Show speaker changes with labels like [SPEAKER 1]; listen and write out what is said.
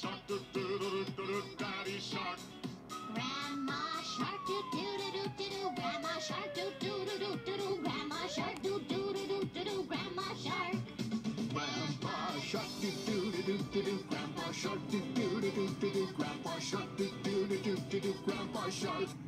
[SPEAKER 1] shark, do do do do do daddy shark.
[SPEAKER 2] Grandma shark, doo doo doo doo doo, do. Grandma shark, doo doo doo doo doo, do. Grandma shark, doo doo doo doo doo, do. Grandma shark.
[SPEAKER 1] Grandpa shark, doo doo doo doo doo, do. Grandpa shark, doo doo doo doo doo. Grandpa shark, doo doo doo doo doo. Grandpa shark.